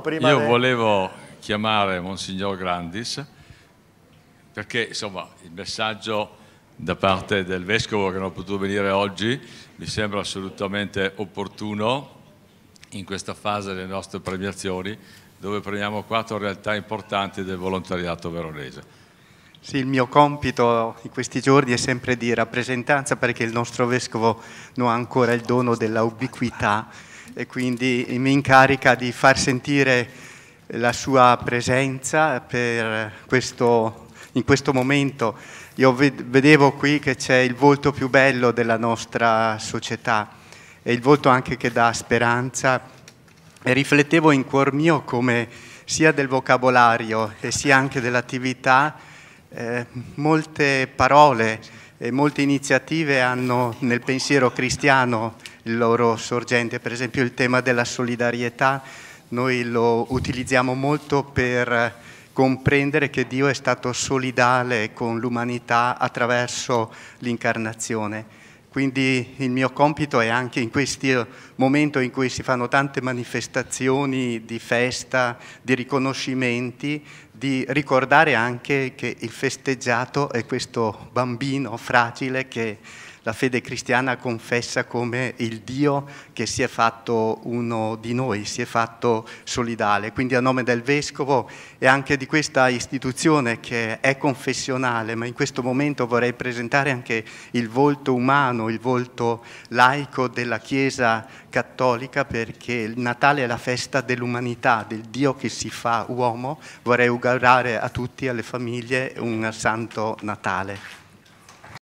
Prima Io volevo chiamare Monsignor Grandis perché insomma il messaggio da parte del Vescovo che non ha potuto venire oggi mi sembra assolutamente opportuno in questa fase delle nostre premiazioni dove premiamo quattro realtà importanti del volontariato veronese. Sì, il mio compito in questi giorni è sempre di rappresentanza perché il nostro vescovo non ha ancora il dono della ubiquità e quindi mi incarica di far sentire la sua presenza questo, in questo momento. Io ved- vedevo qui che c'è il volto più bello della nostra società e il volto anche che dà speranza e riflettevo in cuor mio come sia del vocabolario e sia anche dell'attività eh, molte parole e molte iniziative hanno nel pensiero cristiano il loro sorgente, per esempio il tema della solidarietà, noi lo utilizziamo molto per comprendere che Dio è stato solidale con l'umanità attraverso l'incarnazione. Quindi il mio compito è anche in questo momento in cui si fanno tante manifestazioni di festa, di riconoscimenti, di ricordare anche che il festeggiato è questo bambino fragile che la fede cristiana confessa come il Dio che si è fatto uno di noi, si è fatto solidale. Quindi a nome del Vescovo e anche di questa istituzione che è confessionale, ma in questo momento vorrei presentare anche il volto umano, il volto laico della Chiesa cattolica, perché il Natale è la festa dell'umanità, del Dio che si fa uomo. Vorrei augurare a tutti, alle famiglie, un santo Natale.